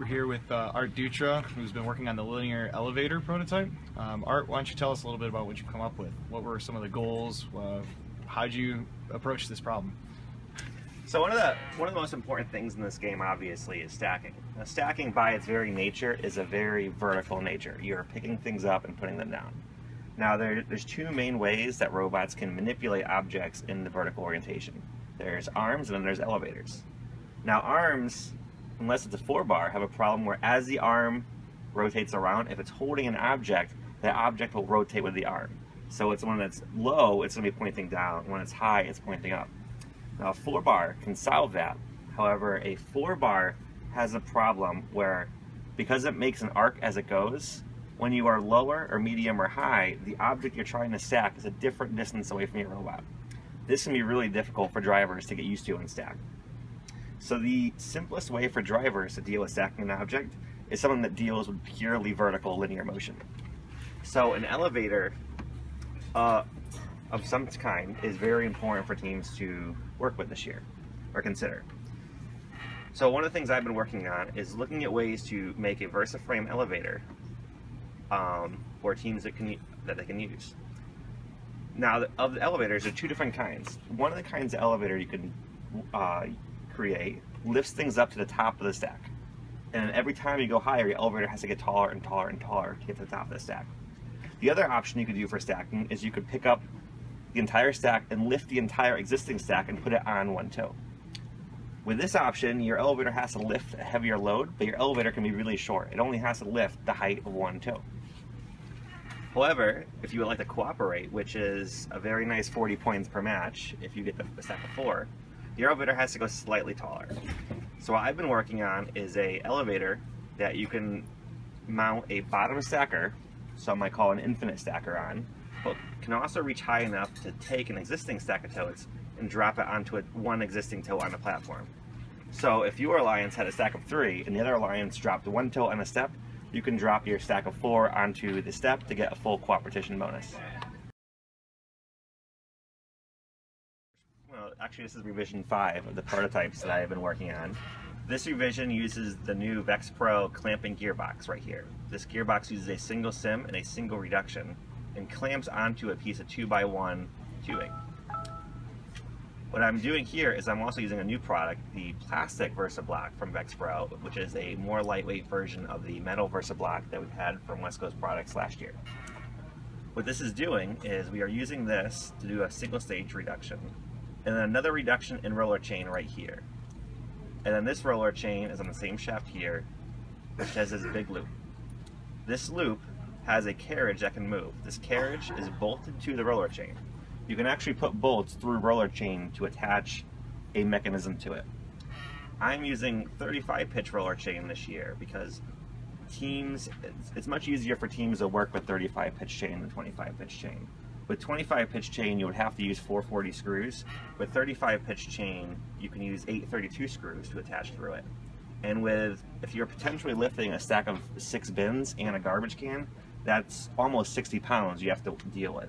We're here with uh, Art Dutra, who's been working on the linear elevator prototype. Um, Art, why don't you tell us a little bit about what you've come up with? What were some of the goals? Uh, how'd you approach this problem? So one of the one of the most important things in this game, obviously, is stacking. Now, stacking, by its very nature, is a very vertical nature. You're picking things up and putting them down. Now, there, there's two main ways that robots can manipulate objects in the vertical orientation. There's arms and then there's elevators. Now, arms unless it's a four bar, have a problem where as the arm rotates around, if it's holding an object, that object will rotate with the arm. So it's when it's low, it's going to be pointing down. When it's high, it's pointing up. Now a four bar can solve that. However, a four bar has a problem where because it makes an arc as it goes, when you are lower or medium or high, the object you're trying to stack is a different distance away from your robot. This can be really difficult for drivers to get used to and stack. So the simplest way for drivers to deal with stacking an object is something that deals with purely vertical linear motion. So an elevator uh, of some kind is very important for teams to work with this year or consider. So one of the things I've been working on is looking at ways to make a VersaFrame elevator um, for teams that can that they can use. Now, of the elevators, there are two different kinds. One of the kinds of elevator you can uh, create lifts things up to the top of the stack. And every time you go higher, your elevator has to get taller and taller and taller to get to the top of the stack. The other option you could do for stacking is you could pick up the entire stack and lift the entire existing stack and put it on one tote. With this option, your elevator has to lift a heavier load, but your elevator can be really short. It only has to lift the height of one tote. However, if you would like to cooperate, which is a very nice 40 points per match if you get the stack of four, the elevator has to go slightly taller. So what I've been working on is a elevator that you can mount a bottom stacker, some might call an infinite stacker on, but can also reach high enough to take an existing stack of totes and drop it onto a, one existing tote on the platform. So if your alliance had a stack of three and the other alliance dropped one tote on a step, you can drop your stack of four onto the step to get a full coopertition bonus. Actually this is revision 5 of the prototypes that I have been working on. This revision uses the new Vex Pro clamping gearbox right here. This gearbox uses a single CIM and a single reduction and clamps onto a piece of 2x1 tubing. What I'm doing here is I'm also using a new product, the plastic VersaBlock from Vex Pro, which is a more lightweight version of the metal VersaBlock that we've had from West Coast Products last year. What this is doing is we are using this to do a single stage reduction and then another reduction in roller chain right here. And then this roller chain is on the same shaft here, which has this big loop. This loop has a carriage that can move. This carriage is bolted to the roller chain. You can actually put bolts through roller chain to attach a mechanism to it. I'm using 35 pitch roller chain this year because teams, it's, it's much easier for teams to work with 35 pitch chain than 25 pitch chain. With 25 pitch chain, you would have to use 440 screws. With 35 pitch chain, you can use 832 screws to attach through it. And with, if you're potentially lifting a stack of six bins and a garbage can, that's almost 60 pounds you have to deal with.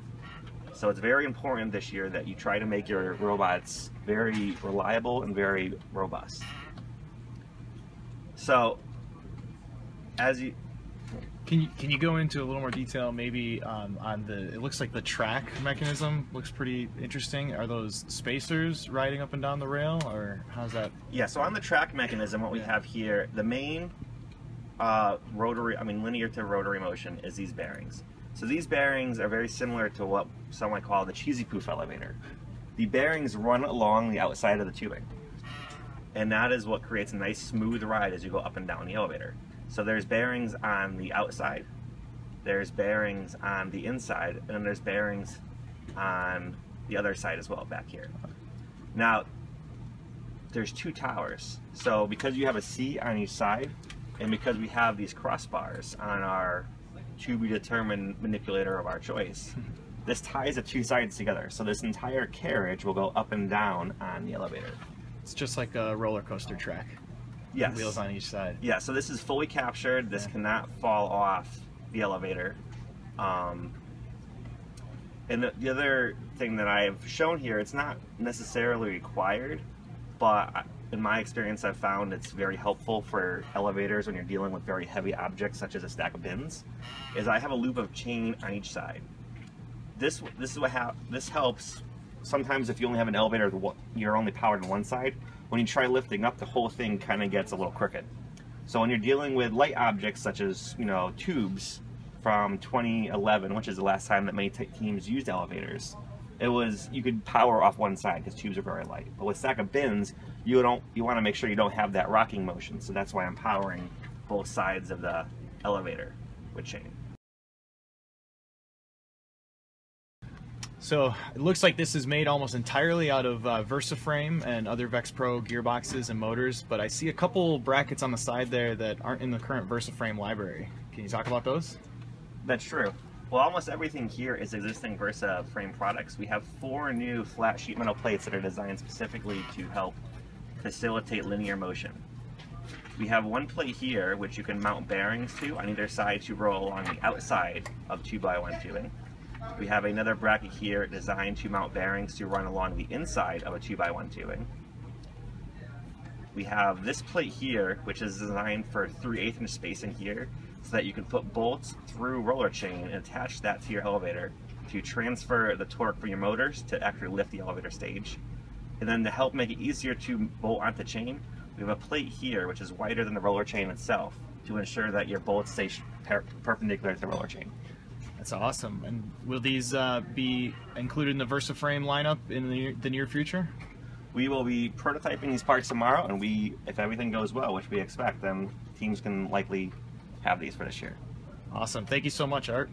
So it's very important this year that you try to make your robots very reliable and very robust. So, as you, can you can you go into a little more detail, maybe um, on the? It looks like the track mechanism looks pretty interesting. Are those spacers riding up and down the rail, or how's that? Yeah. So on the track mechanism, what we have here, the main uh, rotary, I mean linear to rotary motion, is these bearings. So these bearings are very similar to what some might call the cheesy poof elevator. The bearings run along the outside of the tubing, and that is what creates a nice smooth ride as you go up and down the elevator. So there's bearings on the outside, there's bearings on the inside, and then there's bearings on the other side as well back here. Now, there's two towers. So because you have a C on each side, and because we have these crossbars on our to be determined manipulator of our choice, this ties the two sides together. So this entire carriage will go up and down on the elevator. It's just like a roller coaster track. Yes. Wheels on each side. Yeah, so this is fully captured. This yeah. cannot fall off the elevator. Um, and the, the, other thing that I've shown here, it's not necessarily required, but in my experience, I've found it's very helpful for elevators when you're dealing with very heavy objects such as a stack of bins. Is I have a loop of chain on each side. This this is what ha- this helps. Sometimes if you only have an elevator, you're only powered on one side. When you try lifting up, the whole thing kind of gets a little crooked. So when you're dealing with light objects such as you know tubes from 2011, which is the last time that many teams used elevators, it was you could power off one side because tubes are very light. But with stack of bins, you don't you want to make sure you don't have that rocking motion. So that's why I'm powering both sides of the elevator with chain. So it looks like this is made almost entirely out of uh, VersaFrame and other VexPro gearboxes and motors, but I see a couple brackets on the side there that aren't in the current VersaFrame library. Can you talk about those? That's true. Well, almost everything here is existing VersaFrame products. We have four new flat sheet metal plates that are designed specifically to help facilitate linear motion. We have one plate here which you can mount bearings to on either side to roll along the outside of 2x1 tubing. We have another bracket here designed to mount bearings to run along the inside of a 2x1 tubing. We have this plate here which is designed for 3 8 inch spacing here so that you can put bolts through roller chain and attach that to your elevator to transfer the torque from your motors to actually lift the elevator stage. And then to help make it easier to bolt onto the chain, we have a plate here which is wider than the roller chain itself to ensure that your bolts stay per perpendicular to the roller chain. That's awesome. And will these uh, be included in the VersaFrame lineup in the near, the near future? We will be prototyping these parts tomorrow, and we, if everything goes well, which we expect, then teams can likely have these for this year. Awesome. Thank you so much, Art.